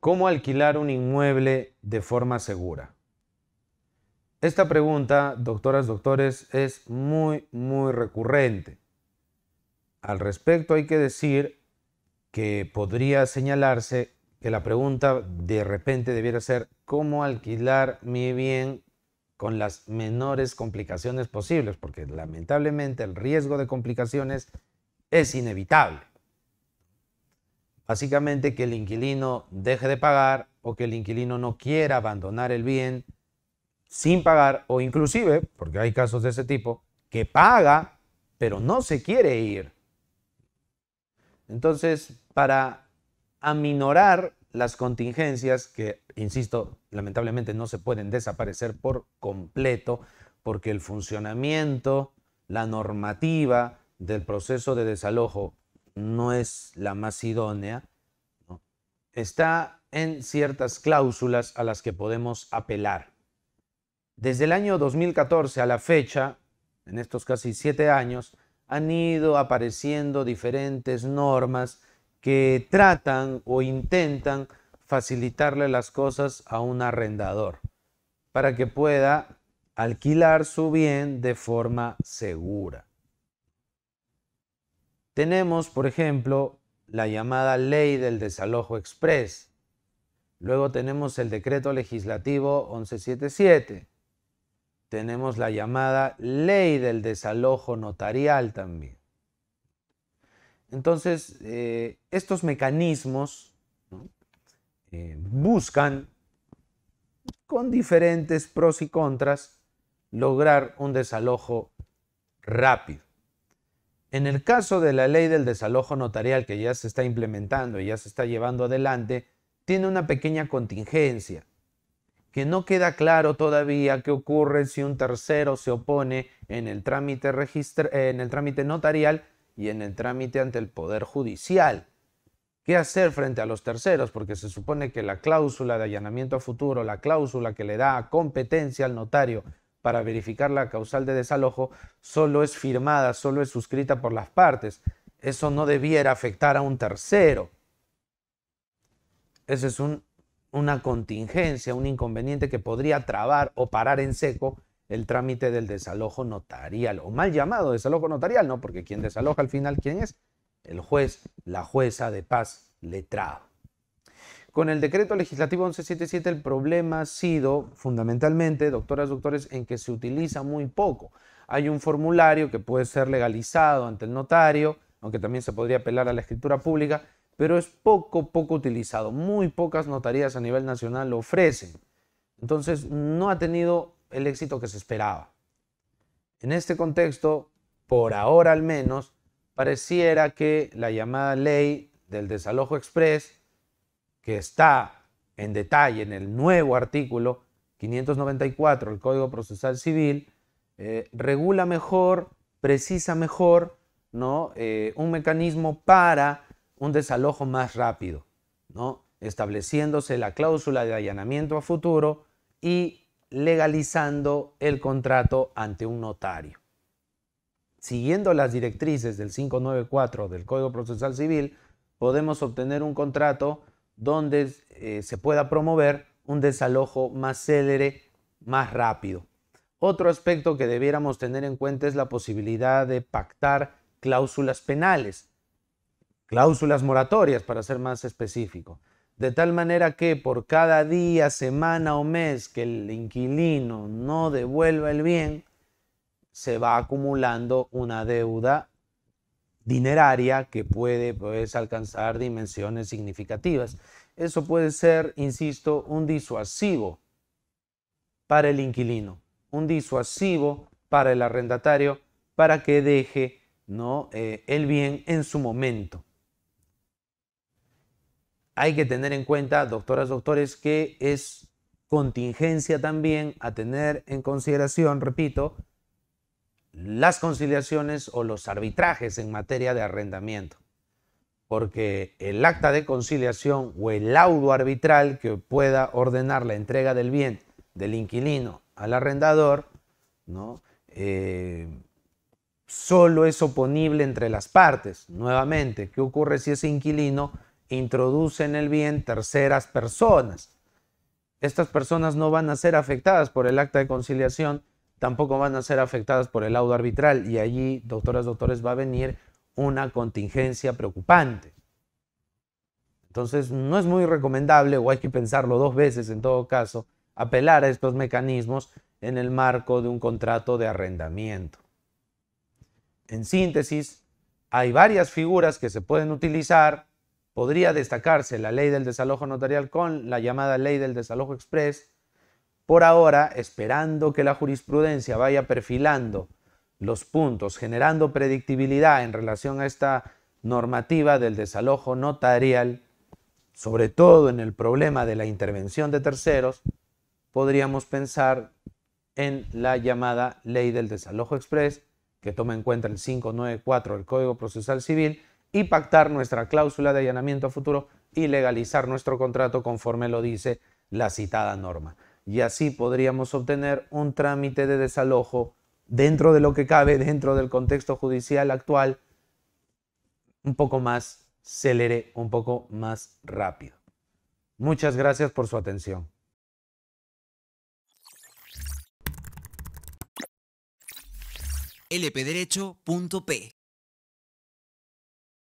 ¿Cómo alquilar un inmueble de forma segura? Esta pregunta, doctoras, doctores, es muy, muy recurrente. Al respecto hay que decir que podría señalarse que la pregunta de repente debiera ser ¿cómo alquilar mi bien con las menores complicaciones posibles? Porque lamentablemente el riesgo de complicaciones es inevitable. Básicamente que el inquilino deje de pagar o que el inquilino no quiera abandonar el bien sin pagar o inclusive, porque hay casos de ese tipo, que paga pero no se quiere ir. Entonces, para aminorar las contingencias que, insisto, lamentablemente no se pueden desaparecer por completo, porque el funcionamiento, la normativa del proceso de desalojo no es la más idónea, está en ciertas cláusulas a las que podemos apelar. Desde el año 2014 a la fecha, en estos casi siete años, han ido apareciendo diferentes normas que tratan o intentan facilitarle las cosas a un arrendador para que pueda alquilar su bien de forma segura. Tenemos, por ejemplo, la llamada ley del desalojo express. Luego tenemos el decreto legislativo 1177. Tenemos la llamada ley del desalojo notarial también. Entonces, eh, estos mecanismos eh, buscan, con diferentes pros y contras, lograr un desalojo rápido. En el caso de la ley del desalojo notarial que ya se está implementando y ya se está llevando adelante, tiene una pequeña contingencia, que no queda claro todavía qué ocurre si un tercero se opone en el trámite, trámite notarial y en el trámite ante el Poder Judicial. ¿Qué hacer frente a los terceros? Porque se supone que la cláusula de allanamiento a futuro, la cláusula que le da competencia al notario para verificar la causal de desalojo solo es firmada, solo es suscrita por las partes. Eso no debiera afectar a un tercero. Esa es una contingencia, un inconveniente que podría trabar o parar en seco el trámite del desalojo notarial, o mal llamado desalojo notarial, ¿no? Porque quien desaloja al final, ¿quién es? El juez, la jueza de paz letrado. Con el decreto legislativo 1177 el problema ha sido fundamentalmente, doctoras, doctores, en que se utiliza muy poco. Hay un formulario que puede ser legalizado ante el notario, aunque también se podría apelar a la escritura pública, pero es poco, poco utilizado. Muy pocas notarías a nivel nacional lo ofrecen. Entonces no ha tenido el éxito que se esperaba. En este contexto, por ahora al menos, pareciera que la llamada ley del desalojo express que está en detalle en el nuevo artículo 594 del Código Procesal Civil, eh, regula mejor, precisa mejor ¿no? Eh, un mecanismo para un desalojo más rápido, ¿no? estableciéndose la cláusula de allanamiento a futuro y legalizando el contrato ante un notario. Siguiendo las directrices del 594 del Código Procesal Civil, podemos obtener un contrato donde eh, se pueda promover un desalojo más célere, más rápido. Otro aspecto que debiéramos tener en cuenta es la posibilidad de pactar cláusulas penales, cláusulas moratorias para ser más específico, de tal manera que por cada día, semana o mes que el inquilino no devuelva el bien, se va acumulando una deuda dineraria que puede pues, alcanzar dimensiones significativas. Eso puede ser, insisto, un disuasivo para el inquilino, un disuasivo para el arrendatario para que deje ¿no? Eh, el bien en su momento. Hay que tener en cuenta, doctoras, doctores, que es contingencia también a tener en consideración, repito, las conciliaciones o los arbitrajes en materia de arrendamiento. Porque el acta de conciliación o el laudo arbitral que pueda ordenar la entrega del bien del inquilino al arrendador, ¿no? Eh, solo es oponible entre las partes. Nuevamente, ¿qué ocurre si ese inquilino introduce en el bien terceras personas. Estas personas no van a ser afectadas por el acta de conciliación, tampoco van a ser afectadas por el laudo arbitral y allí, doctoras, doctores, va a venir una contingencia preocupante. Entonces, no es muy recomendable, o hay que pensarlo dos veces en todo caso, apelar a estos mecanismos en el marco de un contrato de arrendamiento. En síntesis, hay varias figuras que se pueden utilizar. Podría destacarse la ley del desalojo notarial con la llamada ley del desalojo express. Por ahora, esperando que la jurisprudencia vaya perfilando los puntos, generando predictibilidad en relación a esta normativa del desalojo notarial, sobre todo en el problema de la intervención de terceros, podríamos pensar en la llamada ley del desalojo express, que toma en cuenta el 594 del Código Procesal Civil, y pactar nuestra cláusula de allanamiento a futuro y legalizar nuestro contrato conforme lo dice la citada norma. Y así podríamos obtener un trámite de desalojo dentro de lo que cabe, dentro del contexto judicial actual, un poco más célere, un poco más rápido. Muchas gracias por su atención.